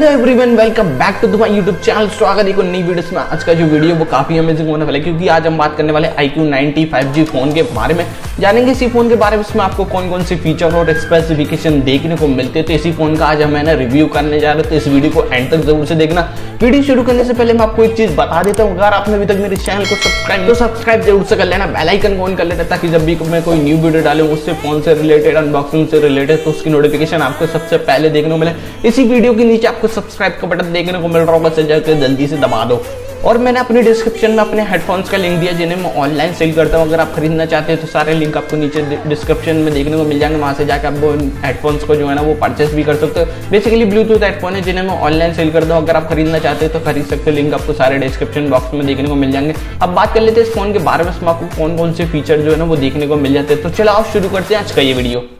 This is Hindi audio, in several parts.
Hello everyone welcome back to my YouTube channel स्वागत है नई वीडियो में आज का जो वीडियो वो काफ़ी अमेजिंग होने वाला है, क्योंकि आज हम बात करने वाले iQOO 90 5G फ़ोन के बारे में। जानेंगे इसी फ़ोन के बारे में इसमें आपको कौन कौन से फीचर और स्पेसिफिकेशन देखने को मिलते हैं। तो इसी फ़ोन का आज हम है ना रिव्यू करने जा रहे थे इस वीडियो को एंड तक ज़रूर से देखना। वीडियो शुरू करने से पहले मैं आपको एक चीज़ बता देता हूँ। अगर आपने अभी तक मेरे चैनल को सब्सक्राइब तो सब्सक्राइब ज़रूर से कर लेना। बेल आइकन ऑन कर लेना, ताकि जब भी मैं कोई न्यू वीडियो डालूँ, उससे फ़ोन से रिलेटेड अनबॉक्सिंग से रिलेटेड तो उसकी नोटिफिकेशन आपको सबसे पहले देखने को मिले। इसी वीडियो के नीचे आपको सब्सक्राइब का बटन देखने को मिल रहा होगा से जाकर जल्दी से दबा दो। और मैंने अपनी डिस्क्रिप्शन में अपने हेडफोन्स का लिंक दिया, जिन्हें मैं ऑनलाइन सेल करता हूँ। अगर आप खरीदना चाहते हैं तो सारे लिंक आपको नीचे डिस्क्रिप्शन में देखने को मिल जाएँगे। वहाँ से जाकर आप वो हेडफोन्स को जो है ना, वो परचेस भी कर सकते हो। बेसिकली ब्लूटूथ हेडफोन है, जिन्हें मैं ऑनलाइन सेल करता हूँ। अगर आप खरीदना चाहते हो तो खरीद सकते हो। लिंक आपको सारे डिस्क्रिप्शन बॉक्स में देखने को मिल जाएँगे। अब बात कर लेते हैं इस फ़ोन के बारे में। आपको कौन कौन से फीचर जो है ना, वो देखने को मिल जाते हैं। तो चलो, आप शुरू करते हैं आज का ये वीडियो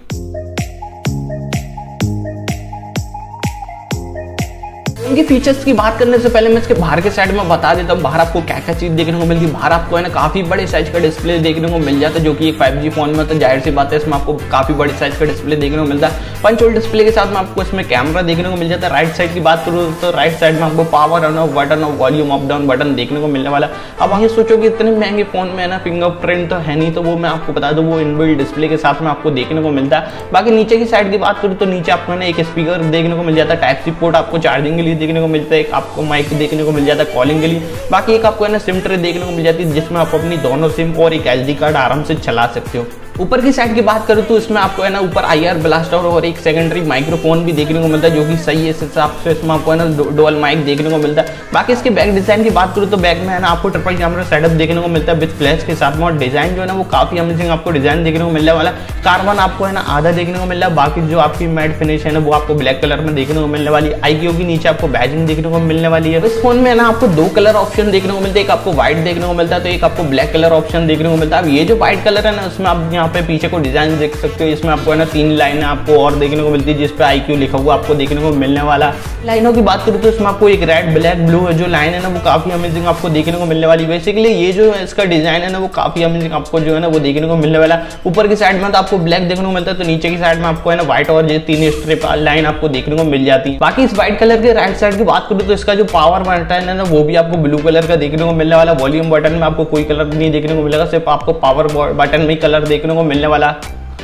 इनके फीचर्स की बात करने से पहले मैं इसके बाहर के साइड में बता देता हूँ, बाहर आपको क्या क्या चीज़ देखने को मिलती है। बाहर आपको है ना काफ़ी बड़े साइज़ का डिस्प्ले देखने को मिल जाता है, जो कि एक 5G फ़ोन में तो ज़ाहिर सी बात है, इसमें आपको काफ़ी बड़े साइज़ का डिस्प्ले देखने को मिलता है। पंच होल डिस्प्ले के साथ में आपको इसमें कैमरा देखने को मिल जाता है। राइट साइड की बात करूँ तो राइट साइड में आपको पावर ऑन ऑफ़ बटन और वॉल्यूम अप डाउन बटन देखने को मिलने वाला अब ये सोचो कि इतने महँगे फ़ोन में है ना फिंगरप्रिंट तो है नहीं तो वो मैं आपको बता दूँ, वो इनबिल्ड डिस्प्ले के साथ में आपको देखने को मिलता है। बाकी नीचे की साइड की बात करूँ तो नीचे आपको ना एक स्पीकर देखने को मिल जाता है। टाइप सी पोर्ट आपको चार्जिंग के लिए देखने को मिलता है, एक आपको माइक देखने को मिल जाता है कॉलिंग के लिए। बाकी एक आपको है ना सिम ट्रे देखने को मिल जाती है, जिसमें आप अपनी दोनों सिम और एक एच कार्ड आराम से चला सकते हो। ऊपर की साइड की बात करूँ तो इसमें आपको है ना ऊपर आई आर ब्लास्टर और एक सेकेंडरी माइक्रोफोन भी देखने को मिलता है जो कि सही है इस हिसाब से इसमें आपको है ना डोल माइक देखने को मिलता है बाकी इसके बैक डिज़ाइन की बात करूँ तो बैक में है ना आपको ट्रिपल कैमरा सेटअप देखने को मिलता है विद फ्लैश के साथ में और डिज़ाइन जो है ना वो काफ़ी अमेजिंग आपको डिज़ाइन देखने को मिलने वाला है कार्बन आपको है ना आधा देखने को मिल रहा है बाकी जो आपकी मैट फिनिश है ना वो आपको ब्लैक कलर में देखने को मिलने वाली है आई की नीचे आपको बैजिंग देखने को मिलने वाली है इस फ़ोन में ना आपको दो कलर ऑप्शन देखने को मिलते हैं एक आपको व्हाइट देखने को मिलता है तो एक आपको ब्लैक कलर ऑप्शन देखने को मिलता है अब ये जो व्हाइट कलर है ना उसमें आप यहाँ पे पीछे को डिज़ाइन देख सकते हो इसमें आपको है ना तीन लाइनें आपको और देखने को मिलती है जिसपे आई क्यू लिखा हुआ आपको देखने को मिलने वाला। लाइनों की बात करूँ तो इसमें आपको एक रेड ब्लैक ब्लू जो लाइन है ना, वो काफ़ी अमेजिंग आपको देखने को मिलने वाली। बेसिकली ये जो इसका डिज़ाइन है ना, वो काफ़ी अमेजिंग आपको जो है ना, वो देखने को मिलने वाला। ऊपर की साइड में तो आपको ब्लैक देखने को मिलता है तो नीचे की साइड में आपको है ना व्हाइट और ये तीन स्ट्रिप लाइन आपको देखने को मिल जाती है। बाकी इस व्हाइट कलर के राइट साइड की बात करूँ तो इसका जो पावर बटन है ना, वो भी आपको ब्लू कलर का देखने को मिलने वाला। वॉल्यूम बटन में आपको कोई कलर नहीं देखने को मिलेगा, सिर्फ़ आपको पावर बटन में कलर देखने को मिलने वाला।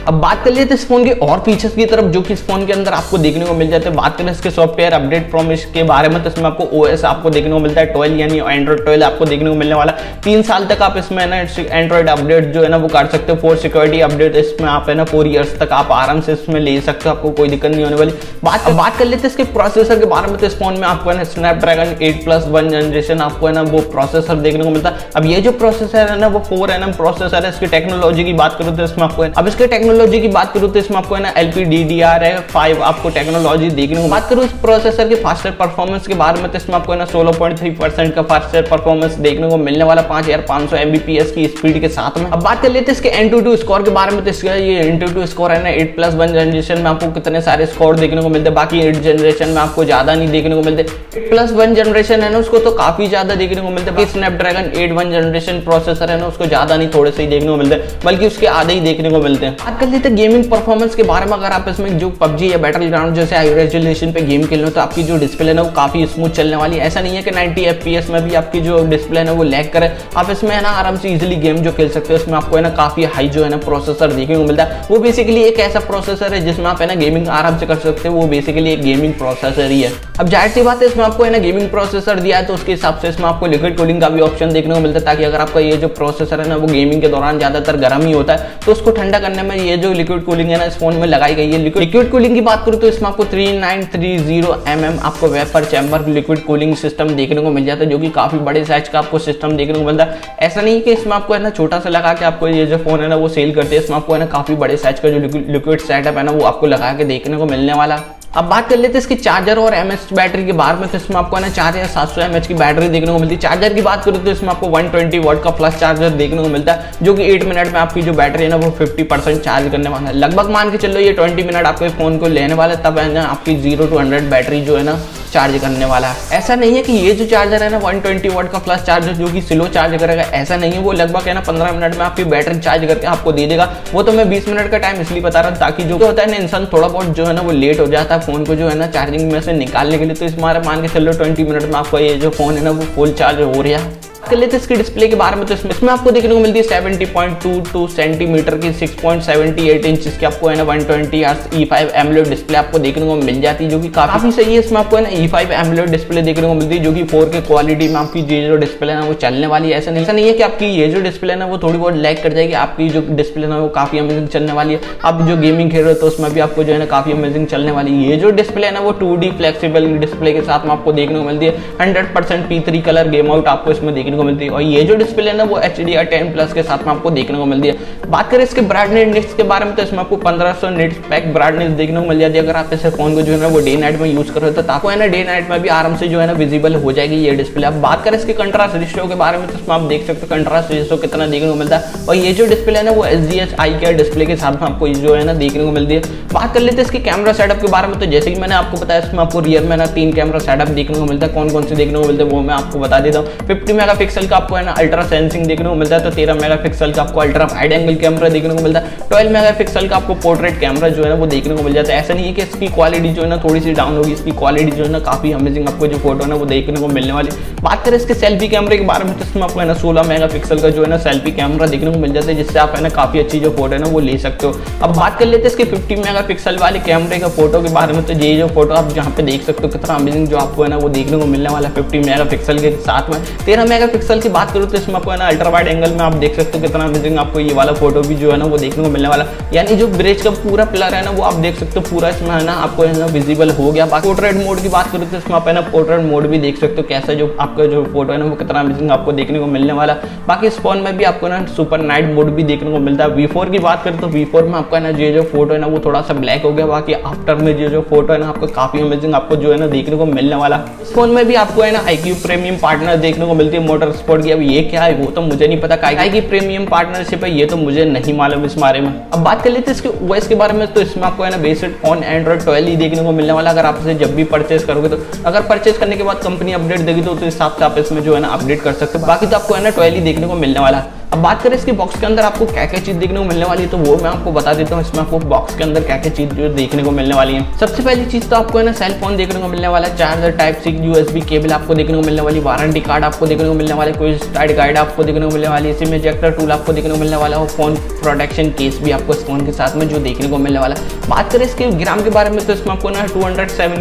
अब बात कर लेते इस फ़ोन के और फीचर्स की तरफ़, जो कि इस फ़ोन के अंदर आपको देखने को मिल जाते हैं। बात करें इसके सॉफ्टवेयर अपडेट फ्रॉम इसके बारे में तो इसमें आपको ओएस आपको देखने को मिलता है ट्वेल्व यानी एंड्रॉइड ट्वेल्व आपको देखने को मिलने वाला तीन साल तक आप इसमें ना एंड्रॉइड अपडेट जो है ना, वो कर सकते हो। फोर सिक्योरिटी अपडेट इसमें आप है ना फोर ईयर्स तक आप आराम से इसमें ले सकते हो, आपको कोई दिक्कत नहीं होने वाली। बात बात कर लेते इसके प्रोसेसर के बारे में तो इस फ़ोन में आपको है ना Snapdragon eight plus one generation आपको है ना, वो प्रोसेसर देखने को मिलता है। अब ये जो प्रोसेसर है ना, वो फोर एन प्रोसेसर है। इसकी टेक्नोलॉजी की बात करो तो इसमें आपको अब इसके टेक्नोलॉजी की बात करूँ तो इसमें आपको है ना L P D D R है फाइव आपको टेक्नोलॉजी देखने को बात करूँ इस प्रोसेसर के फास्टर परफॉर्मेंस के बारे में तो इसमें आपको है ना सोलह पॉइंट थ्री परसेंट का फास्टर परफॉर्मेंस देखने को मिलने वाला पाँच हज़ार पाँच सौ एमबीपीएस की स्पीड के साथ में। अब बात कर लेते इसके एन टू टू स्कोर के बारे में तो इसका ये एन टू टू स्कोर है ना एट प्लस वन जनरेशन में आपको कितने सारे स्कोर देखने को मिलते बाकी एट जनरेशन में आपको ज़्यादा नहीं देखने को मिलते। प्लस वन जनरेशन है ना उसको तो काफ़ी ज़्यादा देखने को मिलता है। Snapdragon eight one generation processor है ना उसको ज़्यादा नहीं, थोड़े से ही देखने को मिलते बल्कि उसके आधे ही देखने को मिलते हैं। बात कर लेते गेमिंग परफॉर्मेंस के बारे में अगर आप इसमें जो पबजी या बैटल ग्राउंड जैसे हाई रेजोल्यूशन पे गेम खेल रहे हो तो आपकी जो डिस्प्ले है ना वो काफ़ी स्मूथ चलने वाली है। ऐसा नहीं है कि 90 FPS में भी आपकी जो डिस्प्ले है ना वो लैग करे। आप इसमें है ना आराम से इजिली गेम जो खेल सकते हो इसमें आपको है ना काफ़ी हाई जो है ना प्रोसेसर देखने को मिलता है। वो बेसिकली एक ऐसा प्रोसेसर है जिसमें आप है ना गेमिंग आराम से कर सकते हो, वो बेसिकली एक गेमिंग प्रोसेसर ही है। अब ज़ाहिर सी बात है, इसमें आपको है ना गेमिंग प्रोसेसर दिया है तो उसके हिसाब से इसमें आपको लिक्विड कूलिंग का भी ऑप्शन देखने को मिलता है, ताकि अगर आपका ये जो प्रोसेसर है ना वो गेमिंग के दौरान ज़्यादातर गर्म ही होता है तो उसको ठंडा करने में ये जो लिक्विड कूलिंग है ना, इस फ़ोन में लगाई गई है। लिक्विड कूलिंग की बात करूँ तो इसमें आपको 3930 mm आपको vapour chamber liquid cooling system देखने को मिल जाता है, जो कि काफ़ी बड़े साइज़ का आपको सिस्टम देखने को मिलता है। ऐसा नहीं कि इसमें आपको है ना, छोटा सा लगा के आपको ये जो फ़ोन है ना, वो सेल करते हैं। इसमें आपको है ना, काफ़ी बड़े साइज़ का जो लिक्विड सेटअप है ना, वो आपको लगा के देखने को मिलने वाला। अब बात कर लेते हैं इसके चार्जर और एमएच बैटरी के बारे में। तो इसमें आपको ना चार या सात सौ एम की बैटरी देखने को मिलती है। चार्जर की बात करें तो इसमें आपको 120 ट्वेंटी वोट का प्लस चार्जर देखने को मिलता है, जो कि 8 मिनट में आपकी जो बैटरी है ना, वो 50 परसेंट चार्ज करने वाला है। लगभग मान के चलो ये 20 मिनट आपके फ़ोन को लेने वाला है, तब है ना आपकी ज़ीरो टू हंड्रेड बैटरी जो है ना चार्ज करने वाला है। ऐसा नहीं है कि ये जो चार्जर है ना 120 वोट का प्लस चार्जर जो कि स्लो चार्ज करेगा, ऐसा नहीं है। वो लगभग है ना, पंद्रह मिनट में आपकी बैटरी चार्ज करके आपको दे देगा। वो तो मैं बीस मिनट का टाइम इसलिए बता रहा हूँ ताकि जो होता है ना, इंसान थोड़ा बहुत जो है ना, वो लेट हो जाता है फ़ोन को जो है ना चार्जिंग में से निकालने के लिए। तो इस मारे मान के चलो ट्वेंटी मिनट में आपका ये जो फ़ोन है ना, वो फुल चार्ज हो रहा है। कर लेते इसकी डिस्प्ले के बारे में तो इसमें इसमें आपको देखने को मिलती है seventy point two two centimetre की six point seventy eight inch की आपको है ना one twenty E five AMOLED display आपको देखने को मिल जाती है जो कि काफ़ी सही है। इसमें आपको है ना ई फाइव एमलोड डिस्प्ले देखने को मिलती है जो कि फोर के क्वालिटी में आपकी ये जो डिस्प्ले है ना वो चलने वाली है। ऐसा नहीं ऐसा नहीं है कि आपकी ये जो डिस्प्ले है ना वो थोड़ी बहुत लैग कर जाएगी आपकी जो डिस्प्ले है वो काफ़ी अमेजिंग चलने वाली है। आप जो गेमिंग खेल रहे हो तो उसमें भी आपको जो है ना काफ़ी अमेजिंग चलने वाली है। ये जो डिस्प्ले है ना वो टू फ्लेक्सीबल डिस्प्ले के साथ में आपको देखने को मिलती है। Hundred percent colour gamut आपको इसमें देखने को मिलती है। और ये जो डिस्प्ले है ना, वो एच डी टेन प्लस के साथ में आपको देखने को मिलती है। बात करें इसके ब्राइटनेस इंडेक्स के बारे में तो इसमें आपको 1500 नेट पैक ब्राइटनेस देखने को मिल जाती है। अगर आप इसे फ़ोन को जो है ना, वो डे नाइट में यूज़ कर रहे हो तो आपको है ना डे नाइट में भी आराम से जो है ना विजिबल हो जाएगी ये डिस्प्ले अब बात करें इसके कंट्रास्ट रेशियो के बारे में तो इसमें आप देख सकते हो कंट्रास्ट रेशियो कितना देखने को मिलता है। और ये जो डिस्प्ले है ना, वो एस डी एच आई के डिस्प्ले के साथ में आपको जो है ना, देखने को मिलती है। बात कर लेते हैं इसके कैमरा सेटअप के बारे में तो जैसे कि मैंने आपको बताया, इसमें आपको रियर में ना तीन कैमरा सेटअप देखने को मिलता है। कौन कौन से देखने को मिलते हैं, वो मैं आपको बता देता हूँ। फिफ्टी मेगा का आपको है ना अल्ट्रा सेंसिंग देखने को मिलता है तो तेरह मेगापिक्सल का आपको अल्ट्रा वाइड एंगल कैमरा देखने को मिलता है। ट्वेल्व मेगापिक्सल का आपको पोर्ट्रेट कैमरा जो है ना, वो देखने को मिल जाता है। ऐसा नहीं है कि इसकी क्वालिटी जो है ना थोड़ी सी डाउन होगी, इसकी क्वालिटी जो है ना काफ़ी अमेजिंग आपको जो फ़ोटो है ना, वो देखने को मिलने वाली बात करें इसके सेल्फी कैमरे के बारे में तो इसमें आपको है ना सोलह मेगा का जो है ना सेल्फी कैमरा देखने को मिल जाता है, जिससे आप है ना काफ़ी अच्छी जो फ़ोटो है ना, वो ले सकते हो। अब बात कर लेते हैं इसके फिफ्टी मेगा वाले कैमरे का फ़ोटो के बारे में तो ये जो फ़ोटो आप जहाँ पे देख सकते हो, कितना अमेजिंग जो आपको है ना, वो देखने को मिलने वाला है फिफ्टी मेगा के साथ में। तेरह मेगा की बात करूँ तो इसमें आपको है ना अल्ट्रा वाइड एंगल में आप देख सकते हो कितना अमेजिंग आपको ये वाला फ़ोटो भी जो है ना वो देखने को मिलने वाला यानी जो ब्रिज का पूरा पिलर है ना वो आप देख सकते हो पूरा इसमें है ना आपको है ना विजिबल हो गया बाकी पोर्ट्रेट मोड की बात करूँ तो इसमें आप है ना पोर्ट्रेट मोड भी देख सकते हो कैसा जो आपका जो फ़ोटो है ना वो कितना अमेजिंग आपको देखने को मिलने वाला बाकी इस फ़ोन में भी आपको ना सुपर नाइट मोड भी देखने को मिलता है वी की बात करें तो वी में आपका ना जो जो फ़ोटो है ना वो थोड़ा सा ब्लैक हो गया बाकी आफ्टर में जो जो फ़ोटो है ना आपको काफ़ी अमेजिंग आपको जो है ना देखने को मिलने वाला इस फ़ोन में भी आपको है ना आई प्रीमियम पार्टनर देखने को मिलती है मोटर स्पोर्ट की अब ये क्या है? वो तो मुझे नहीं पता। आई प्रीमियम पार्टनरशिप है, ये तो मुझे नहीं मालूम इस बारे में। अब बात कर लेते इसके ओएस के बारे में तो इसमें आपको है ना बेसिक ऑन एंड्रॉइड ट्वेल्व ही देखने को मिलने वाला अगर आप इसे जब भी परचेज करोगे तो अगर परचेज करने के बाद कंपनी अपडेट देगी तो उस हिसाब से आप इसमें जो है ना अपडेट कर सकते हो। बाकी तो आपको है ना ट्वेल्व ही देखने को मिलने वाला अब बात करें इसके बॉक्स के अंदर आपको क्या क्या चीज़ देखने को मिलने वाली है तो वो मैं आपको बता देता हूँ, इसमें आपको बॉक्स के अंदर क्या क्या चीज़ देखने को मिलने वाली है। सबसे पहली चीज़ तो आपको है ना सेल फ़ोन देखने को मिलने वाला है charger type C USB cable आपको देखने को मिलने वाली वारंटी कार्ड आपको देखने को मिलने वाले, कोई स्टाइड गाइड आपको देखने को मिलने वाली इसी में जेक्टर टूल आपको देखने को मिलने वाला है फ़ोन प्रोटेक्शन केस भी आपको इस फ़ोन के साथ में जो देखने को मिलने वाला बात करें इसके ग्राम के बारे में तो इसमें आपको ना टू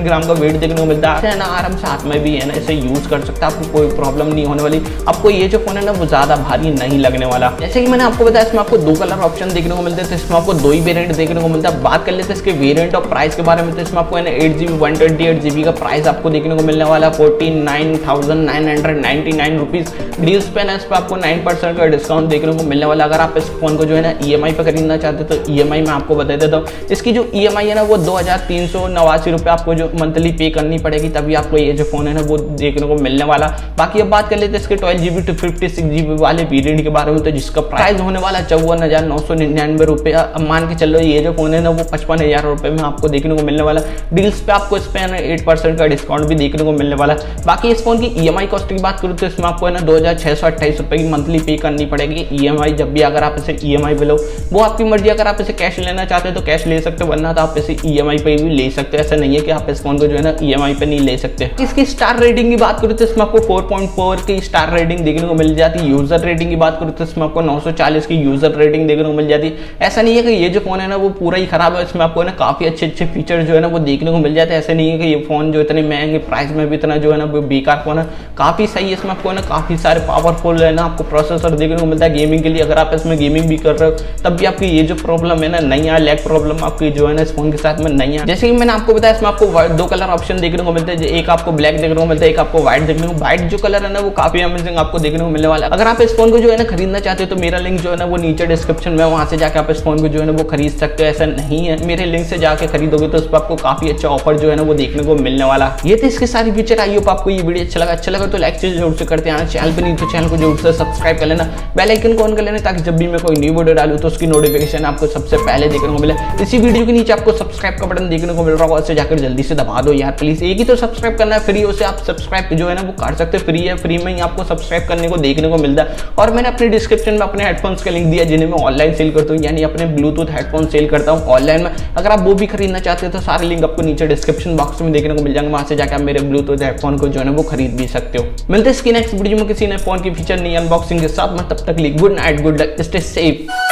ग्राम का वेट देखने को मिलता है, ना आराम से हाथ में भी है ना, इसे यूज़ कर सकता है, आपको कोई प्रॉब्लम नहीं होने वाली। आपको ये जो फ़ोन है ना, वो ज़्यादा भारी नहीं लगने वाला। जैसे कि मैंने आपको बताया, इसमें आपको दो कलर ऑप्शन देखने को मिलते हैं तो इसमें आपको दो ही वेरियंट देखने को मिलता है। बात कर लेते हैं इसके वेरियंट और प्राइस के बारे में तो इसमें आपको eight GB one twenty eight GB का प्राइस आपको देखने को मिलने वाला है। Forty nine thousand nine hundred ninety nine rupees deals पे ना इस पर आपको नाइन परसेंट का डिस्काउंट देखने को मिलने वाला अगर आप इस फ़ोन को जो है ना ई एम आई पर खरीदना चाहते हो तो ई एम आई में आपको बता देता हूँ। इसकी जो ई एम आई है ना, वो दो हज़ार तीन सौ नवासी रुपये आपको जो मंथली पे करनी पड़ेगी, तभी आपको ये जो फ़ोन है ना, वो देखने को मिलने वाला। बाकी अब बात कर लेते हैं इसके twelve GB two fifty six GB वाले वेरियंट के बारे में तो जिसका प्राइस होने वाला चौवन हज़ार नौ सौ निन्यानवे रुपये मान के चलो, ये जो फ़ोन है ना, वो पचपन हज़ार रुपये में आपको देखने को मिलने वाला डील्स पे आपको इस पर एट परसेंट का डिस्काउंट भी देखने को मिलने वाला बाकी इस फ़ोन की ई एम आई कॉस्ट की बात करूँ तो इसमें आपको, है ना, दो हज़ार छः सौ अट्ठाईस रुपये की मंथली पे करनी पड़ेगी। ई एम आई जब भी अगर आप इसे ई एम आई पे लो वो आपकी मर्ज़ी अगर आप इसे कैश लेना चाहते हो तो कैश ले सकते हो, वरना तो आप इसे ई एम आई पे भी ले सकते हो। ऐसा नहीं है कि आप इस फ़ोन को जो है ना ई एम आई पे नहीं ले सकते। इसकी स्टार रेटिंग की बात करूँ तो इसमें आपको फोर पॉइंट फोर की स्टार रेटिंग देखने को मिल जाती है। यूज़र रेटिंग की बात करूँ इसमें आपको नौ सौ चालीस की यूज़र रेटिंग देखने को मिल जाती। है ऐसा नहीं है कि ये जो फ़ोन है ना, वो पूरा ही खराब है, इसमें आपको ना काफ़ी अच्छे अच्छे फीचर जो है ना, वो देखने को मिल जाते हैं। ऐसा नहीं है कि ये फ़ोन जो इतने महँगे प्राइस में भी इतना जो है ना, वो बेकार फ़ोन है। काफ़ी सही है, इसमें आपको ना काफ़ी सारे पावरफुल है ना, आपको प्रोसेसर देखने को मिलता है गेमिंग के लिए। अगर आप इसमें गेमिंग भी कर रहे हो, तब भी आपकी ये जो प्रॉब्लम है ना नहीं आ लैग प्रॉब्लम आपकी जो है ना, इस फ़ोन के साथ में नहीं आ जैसे कि मैंने आपको बताया, इसमें आपको दो कलर ऑप्शन देखने को मिलते हैं एक आपको ब्लैक देखने को मिलता है, एक आपको व्हाइट देखने को व्हाइट जो कलर है ना, वो काफ़ी अमेजिंग आपको देखने को मिलने वाला है। अगर आप इस फ़ोन को जो है ना खरीदना चाहते हो तो मेरा लिंक जो है ना वो नीचे डिस्क्रिप्शन में वहाँ से जाकर आप इस फ़ोन को जो है ना वो खरीद सकते हो, ऐसा नहीं है। मेरे लिंक से जाके खरीदोगे तो उस पर आपको काफ़ी अच्छा ऑफ़र जो है ना वो देखने को मिलने वाला। ये थे इसके सारी फीचर आई होप आपको ये वीडियो अच्छा लगा। अच्छा लगा तो लाइक ज़रूर से करते हैं। चैनल पर नहीं तो चैनल को ज़रूर से सब्सक्राइब कर लेना। बेल आइकन को ऑन कर लेना ताकि जब भी मैं कोई न्यू वीडियो डालू तो उसकी नोटिफिकेशन आपको सबसे पहले देखने को मिले। इसी वीडियो के नीचे आपको सब्सक्राइब का बटन देखने को मिल रहा होगा। उससे जाकर जल्दी से दबा दो यार प्लीज़ एक ही तो सब्सक्राइब करना है फ्री उसे आप सब्सक्राइब जो है ना वो कर सकते फ्री है फ्री में ही आपको सब्सक्राइब करने को, देखने को मिलता है। और मैंने अपने डिस्क्रिप्शन में अपने हेडफोन्स का लिंक दिया जिन्हें मैं ऑनलाइन सेल करता हूँ, यानी अपने ब्लूटूथ हेडफोन सेल करता हूँ ऑनलाइन में। अगर आप वो भी खरीदना चाहते हो तो सारे लिंक आपको नीचे डिस्क्रिप्शन बॉक्स में देखने को मिल जाएँगे। वहाँ से जाकर आप मेरे ब्लूटूथ हेडफोन को जो है वो खरीद भी सकते हो। मिलते इसकी नेक्स्ट वीडियो में, किसी ने फ़ोन की फीचर नहीं अनबॉक्सिंग के साथ मैं, तब तक लिख good night good luck stay safe